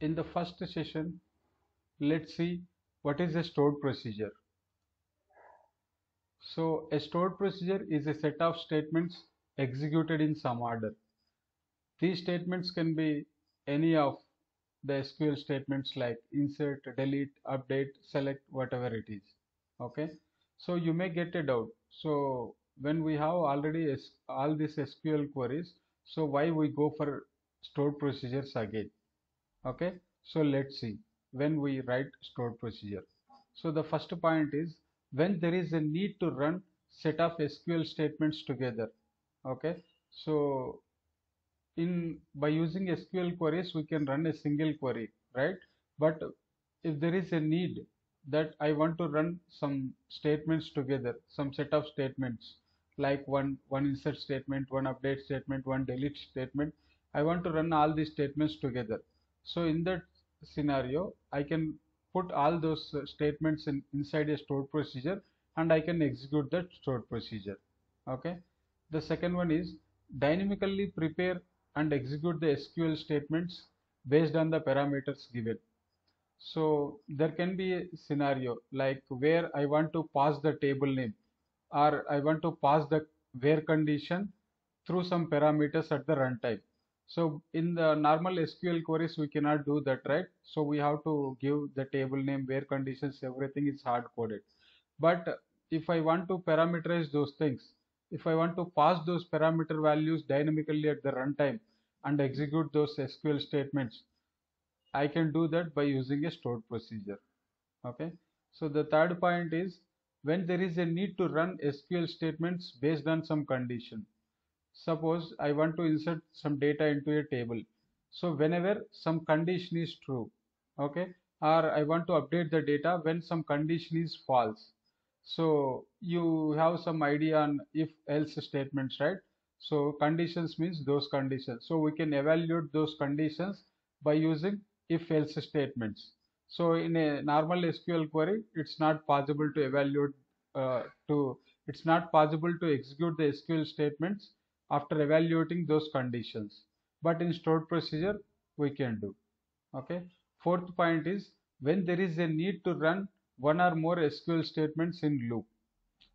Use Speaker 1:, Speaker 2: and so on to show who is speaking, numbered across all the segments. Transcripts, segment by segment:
Speaker 1: in the first session, let's see what is a stored procedure. So a stored procedure is a set of statements executed in some order. These statements can be any of the SQL statements like insert, delete, update, select, whatever it is. Okay. So you may get a doubt. So when we have already all these SQL queries, so why we go for stored procedures again? Okay. So let's see when we write stored procedure. So the first point is when there is a need to run set of SQL statements together. Okay. So in by using SQL queries we can run a single query, right? But if there is a need that I want to run some statements together, some set of statements like one one insert statement, one update statement, one delete statement. I want to run all these statements together. So in that scenario, I can put all those uh, statements in, inside a stored procedure and I can execute that stored procedure. Okay. The second one is dynamically prepare and execute the SQL statements based on the parameters given. So there can be a scenario like where I want to pass the table name or I want to pass the where condition through some parameters at the runtime. So in the normal SQL queries, we cannot do that, right? So we have to give the table name, where conditions, everything is hard coded. But if I want to parameterize those things, if I want to pass those parameter values dynamically at the runtime and execute those SQL statements, I can do that by using a stored procedure. Okay. So the third point is when there is a need to run SQL statements based on some condition suppose I want to insert some data into a table. So whenever some condition is true, okay, or I want to update the data when some condition is false. So you have some idea on if else statements, right? So conditions means those conditions. So we can evaluate those conditions by using if else statements. So in a normal SQL query, it's not possible to evaluate uh, to it's not possible to execute the SQL statements after evaluating those conditions. But in stored procedure we can do. Okay? Fourth point is when there is a need to run one or more SQL statements in loop.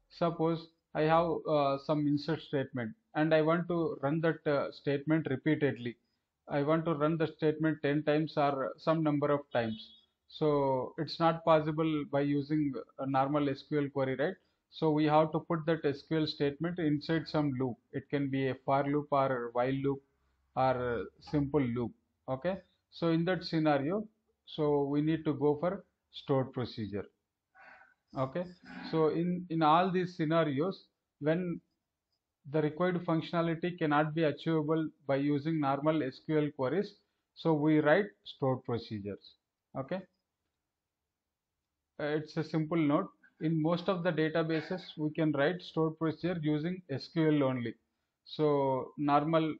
Speaker 1: Suppose I have uh, some insert statement and I want to run that uh, statement repeatedly. I want to run the statement 10 times or some number of times. So it's not possible by using a normal SQL query right so we have to put that SQL statement inside some loop. It can be a for loop or while loop or simple loop. Okay. So in that scenario, so we need to go for stored procedure. Okay. So in, in all these scenarios, when the required functionality cannot be achievable by using normal SQL queries, so we write stored procedures. Okay. Uh, it's a simple note in most of the databases we can write stored procedure using SQL only. So normal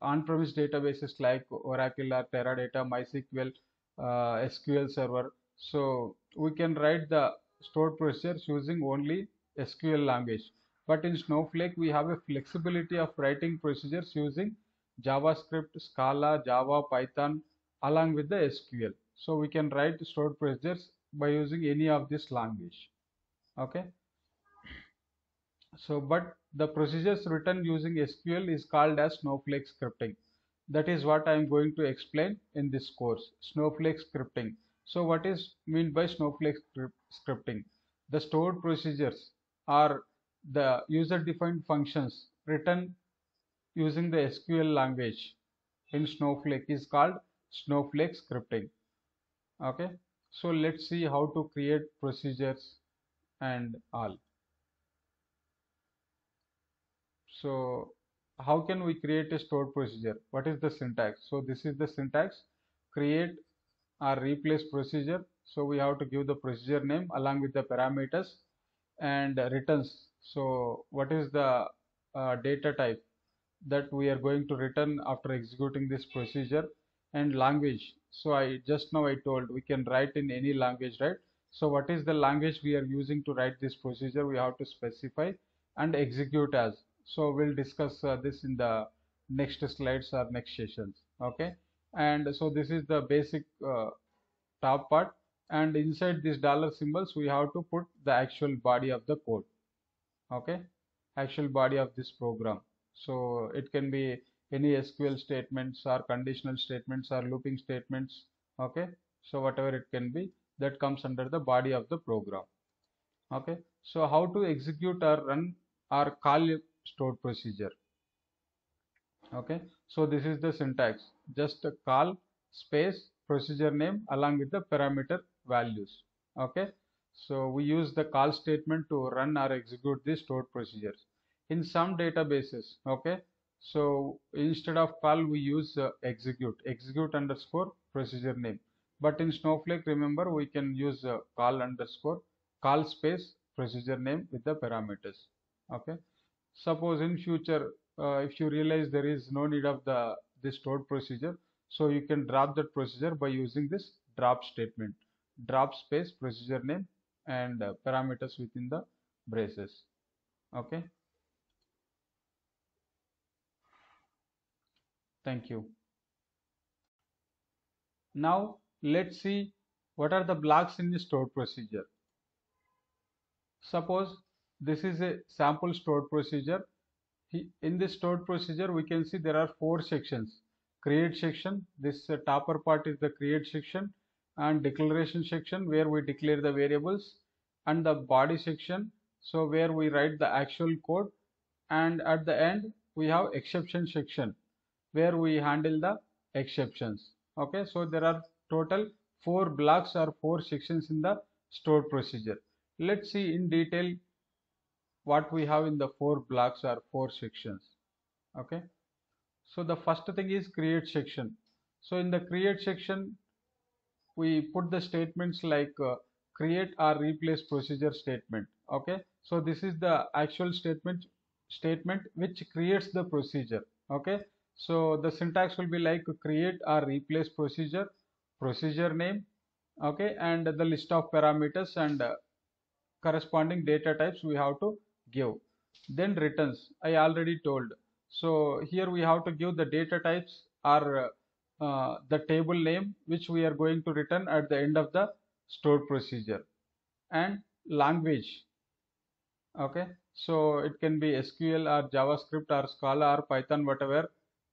Speaker 1: on-premise databases like Oracle or Teradata, MySQL, uh, SQL Server. So we can write the stored procedures using only SQL language. But in Snowflake we have a flexibility of writing procedures using JavaScript, Scala, Java, Python along with the SQL. So we can write stored procedures by using any of this language. Okay? So but the procedures written using SQL is called as Snowflake scripting. That is what I am going to explain in this course Snowflake scripting. So what is mean by Snowflake scripting? The stored procedures are the user defined functions written using the SQL language in Snowflake is called Snowflake scripting. Okay so let's see how to create procedures and all. So how can we create a stored procedure? What is the syntax? So this is the syntax create or replace procedure. So we have to give the procedure name along with the parameters and returns. So what is the uh, data type that we are going to return after executing this procedure and language. So I just now I told we can write in any language right? So what is the language we are using to write this procedure? We have to specify and execute as. So we'll discuss uh, this in the next slides or next sessions okay? And so this is the basic uh, top part. And inside these dollar symbols we have to put the actual body of the code okay? Actual body of this program. So it can be any SQL statements or conditional statements or looping statements okay? So whatever it can be that comes under the body of the program okay? So how to execute or run or call stored procedure okay? So this is the syntax. Just call space procedure name along with the parameter values okay? So we use the call statement to run or execute the stored procedures. In some databases okay so instead of call we use uh, execute. Execute underscore procedure name. But in snowflake remember we can use uh, call underscore call space procedure name with the parameters. Okay? Suppose in future uh, if you realize there is no need of the this stored procedure so you can drop that procedure by using this drop statement. Drop space procedure name and uh, parameters within the braces. Okay thank you. Now let's see what are the blocks in the stored procedure. Suppose this is a sample stored procedure. In this stored procedure we can see there are four sections. Create section this uh, topper part is the create section and declaration section where we declare the variables and the body section so where we write the actual code and at the end we have exception section where we handle the exceptions. Okay so there are total four blocks or four sections in the stored procedure. Let's see in detail what we have in the four blocks or four sections. Okay so the first thing is create section. So in the create section we put the statements like uh, create or replace procedure statement. Okay so this is the actual statement statement which creates the procedure. Okay so the syntax will be like create or replace procedure procedure name okay and the list of parameters and uh, corresponding data types we have to give. Then returns i already told. So here we have to give the data types or uh, the table name which we are going to return at the end of the stored procedure. And language okay. So it can be sql or javascript or scala or python whatever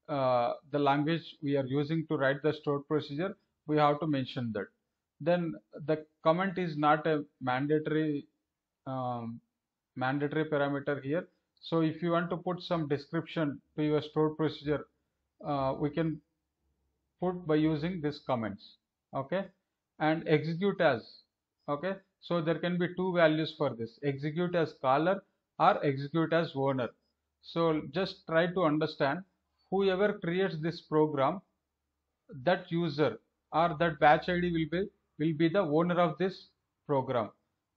Speaker 1: uh, the language we are using to write the stored procedure we have to mention that. Then the comment is not a mandatory um, mandatory parameter here. So if you want to put some description to your stored procedure uh, we can put by using this comments okay? And execute as okay? So there can be two values for this execute as caller or execute as owner. So just try to understand whoever creates this program that user or that batch id will be will be the owner of this program.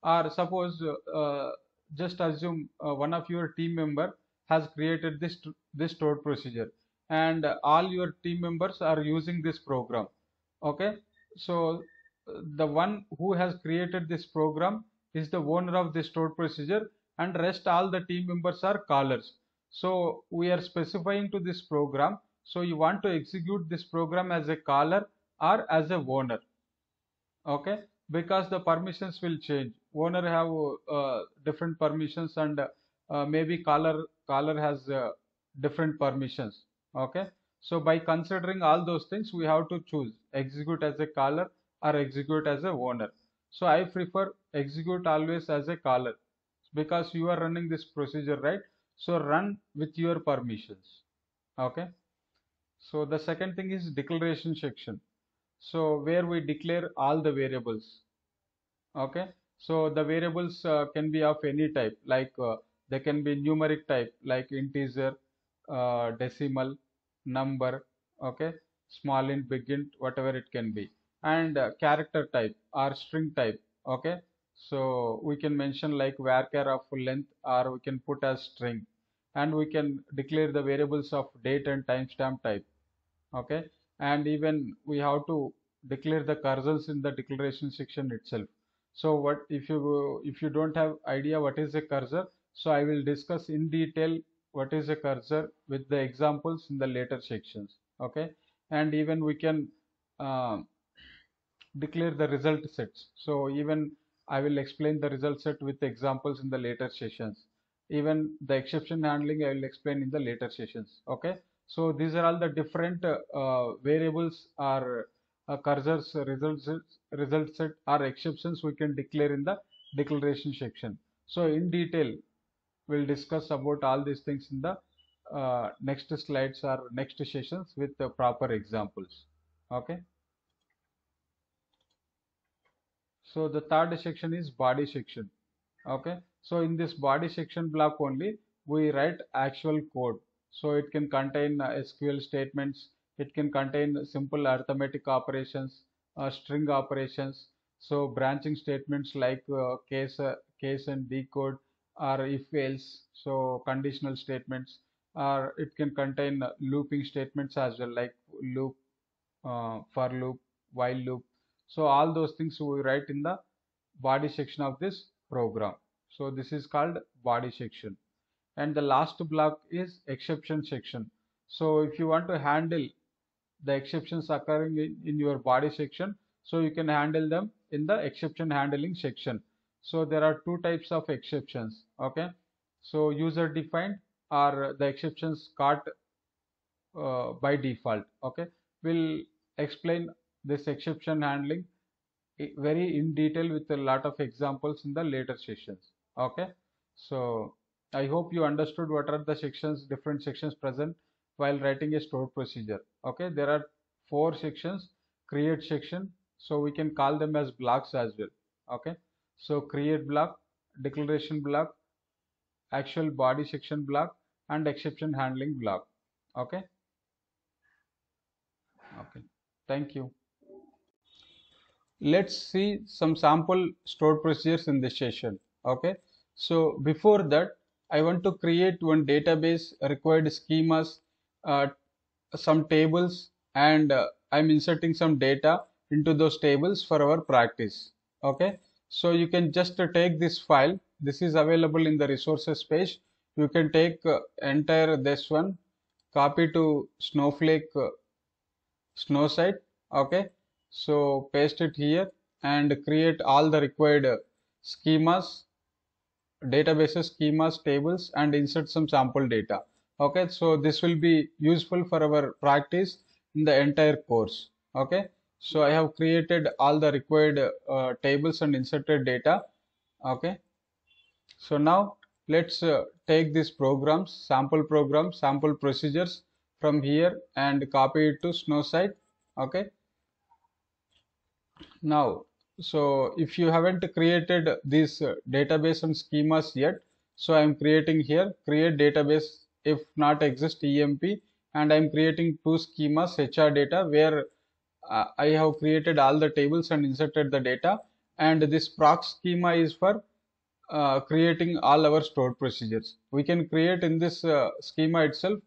Speaker 1: Or suppose uh, just assume uh, one of your team member has created this this stored procedure and all your team members are using this program. Okay? So the one who has created this program is the owner of this stored procedure and rest all the team members are callers so we are specifying to this program. So you want to execute this program as a caller or as a owner. Okay? Because the permissions will change. Owner have uh, different permissions and uh, maybe caller caller has uh, different permissions. Okay? So by considering all those things we have to choose. Execute as a caller or execute as a owner. So i prefer execute always as a caller. Because you are running this procedure right so run with your permissions. Okay? So the second thing is declaration section. So where we declare all the variables. Okay? So the variables uh, can be of any type. Like uh, they can be numeric type like integer uh, decimal number. Okay? Small int big int whatever it can be. And uh, character type or string type. Okay so we can mention like varchar of length or we can put as string. And we can declare the variables of date and timestamp type okay? And even we have to declare the cursors in the declaration section itself. So what if you if you don't have idea what is a cursor so i will discuss in detail what is a cursor with the examples in the later sections okay? And even we can uh, declare the result sets. So even I will explain the result set with examples in the later sessions. Even the exception handling I will explain in the later sessions okay? So these are all the different uh, variables or uh, cursors results result set or exceptions we can declare in the declaration section. So in detail we'll discuss about all these things in the uh, next slides or next sessions with the proper examples okay so the third section is body section. Okay? So in this body section block only we write actual code. So it can contain uh, sql statements. It can contain simple arithmetic operations uh, string operations. So branching statements like uh, case uh, case and decode or if else. So conditional statements. Or it can contain looping statements as well like loop uh, for loop while loop so all those things we write in the body section of this program. So this is called body section. And the last block is exception section. So if you want to handle the exceptions occurring in, in your body section so you can handle them in the exception handling section. So there are two types of exceptions okay? So user defined or the exceptions caught uh, by default okay? We'll explain this exception handling eh, very in detail with a lot of examples in the later sessions. Okay? So i hope you understood what are the sections different sections present while writing a stored procedure. Okay? There are four sections create section so we can call them as blocks as well. Okay? So create block declaration block actual body section block and exception handling block. Okay? Okay. Thank you let's see some sample stored procedures in this session okay? So before that i want to create one database required schemas uh, some tables and uh, i'm inserting some data into those tables for our practice okay? So you can just uh, take this file. This is available in the resources page. You can take uh, entire this one copy to snowflake uh, Snowsight okay so paste it here and create all the required schemas, databases, schemas, tables and insert some sample data. Okay, so this will be useful for our practice in the entire course. Okay, so I have created all the required uh, tables and inserted data. Okay, so now let's uh, take these programs, sample programs, sample procedures from here and copy it to Snowsight. Okay, now so if you haven't created this uh, database and schemas yet so i'm creating here create database if not exist emp and i'm creating two schemas hr data where uh, i have created all the tables and inserted the data and this proc schema is for uh, creating all our stored procedures. We can create in this uh, schema itself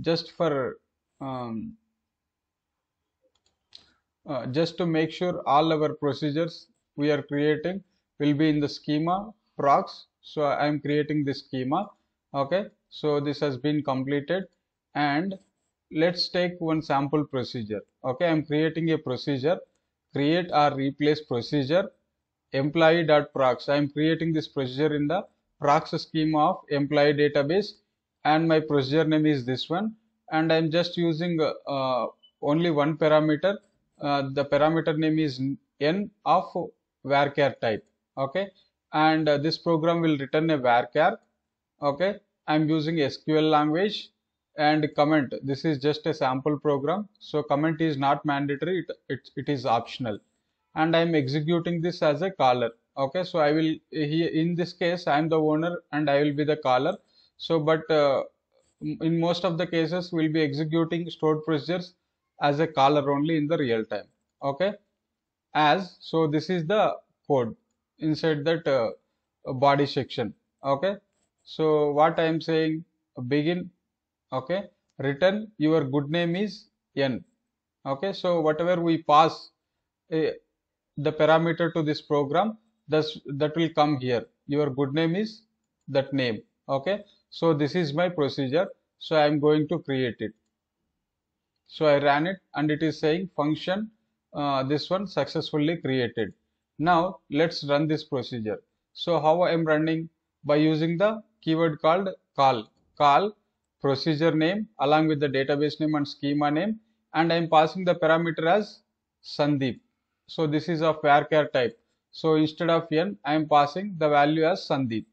Speaker 1: just for um, uh, just to make sure all our procedures we are creating will be in the schema procs. So i am creating this schema. Okay. So this has been completed. And let's take one sample procedure. Okay. I'm creating a procedure. Create or replace procedure. Employee.procs i am creating this procedure in the procs schema of employee database. And my procedure name is this one. And i'm just using uh, only one parameter uh, the parameter name is n of varchar type okay? And uh, this program will return a varchar okay? I'm using sql language and comment. This is just a sample program so comment is not mandatory it, it, it is optional. And i'm executing this as a caller okay? So i will here in this case i am the owner and i will be the caller. So but uh, in most of the cases we'll be executing stored procedures as a caller only in the real time okay? As so this is the code inside that uh, body section okay? So what i am saying begin okay? Return your good name is n okay? So whatever we pass uh, the parameter to this program thus that will come here. Your good name is that name okay? So this is my procedure so i am going to create it so I ran it and it is saying function uh, this one successfully created. Now let's run this procedure. So how I am running? By using the keyword called call. Call procedure name along with the database name and schema name and I am passing the parameter as Sandeep. So this is of varchar type. So instead of n I am passing the value as Sandeep.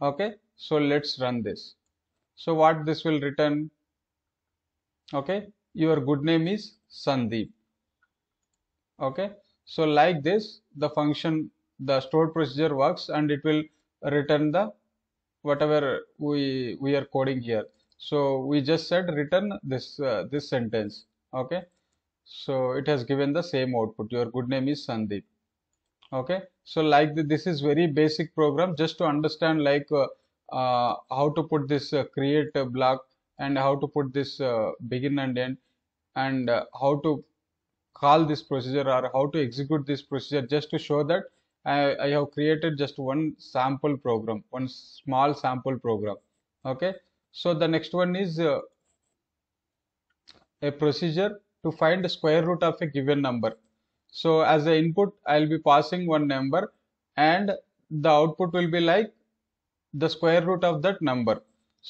Speaker 1: Okay? So let's run this. So what this will return? Okay your good name is Sandeep. Okay? So like this the function the stored procedure works and it will return the whatever we we are coding here. So we just said return this uh, this sentence. Okay? So it has given the same output. Your good name is Sandeep. Okay? So like the, this is very basic program. Just to understand like uh, uh, how to put this uh, create block and how to put this uh, begin and end and uh, how to call this procedure or how to execute this procedure just to show that I, I have created just one sample program one small sample program. Okay? So the next one is uh, a procedure to find the square root of a given number. So as the input I'll be passing one number and the output will be like the square root of that number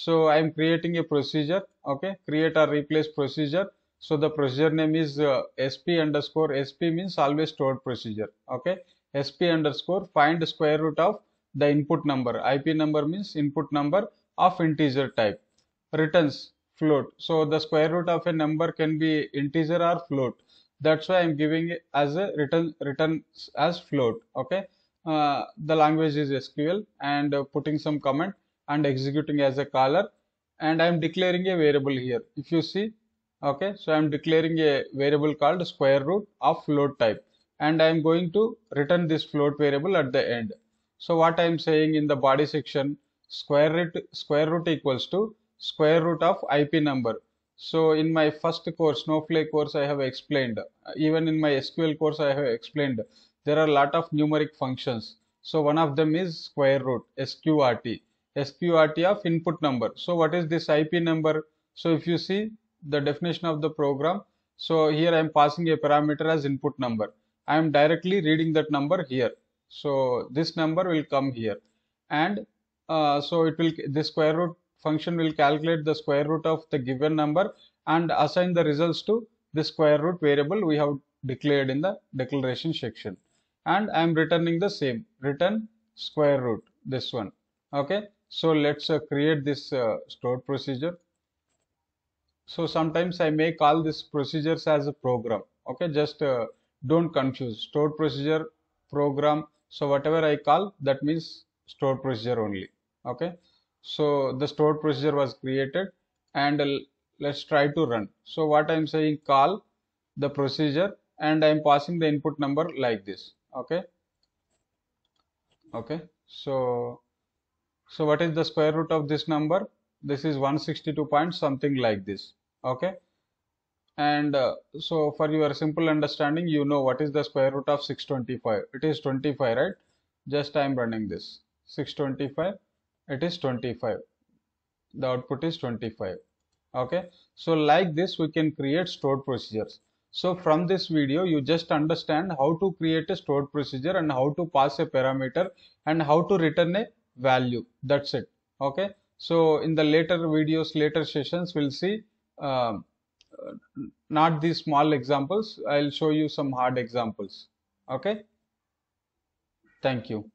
Speaker 1: so I am creating a procedure okay? Create or replace procedure. So the procedure name is uh, sp underscore sp means always stored procedure okay? Sp underscore find square root of the input number. Ip number means input number of integer type. Returns float. So the square root of a number can be integer or float. That's why i'm giving it as a return return as float okay? Uh, the language is sql and uh, putting some comment and executing as a caller and I am declaring a variable here. If you see, okay, so I am declaring a variable called square root of float type and I am going to return this float variable at the end. So what I am saying in the body section, square root, square root equals to square root of IP number. So in my first course, Snowflake course, I have explained, even in my SQL course, I have explained, there are a lot of numeric functions. So one of them is square root, SQRT. SQRT of input number. So what is this IP number? So if you see the definition of the program, so here I am passing a parameter as input number. I am directly reading that number here. So this number will come here and uh, so it will the square root function will calculate the square root of the given number and assign the results to the square root variable we have declared in the declaration section and I am returning the same return square root this one okay so let's uh, create this uh, stored procedure. So sometimes I may call this procedures as a program. Okay, just uh, don't confuse stored procedure program. So whatever I call that means stored procedure only. Okay, so the stored procedure was created and let's try to run. So what I'm saying call the procedure and I'm passing the input number like this. Okay. Okay. So so what is the square root of this number? This is 162 point something like this. Okay. And uh, so for your simple understanding, you know what is the square root of 625. It is 25, right? Just I am running this. 625, it is 25. The output is 25. Okay. So like this, we can create stored procedures. So from this video, you just understand how to create a stored procedure and how to pass a parameter and how to return a value. That's it. Okay? So in the later videos later sessions we'll see um, not these small examples. I'll show you some hard examples. Okay? Thank you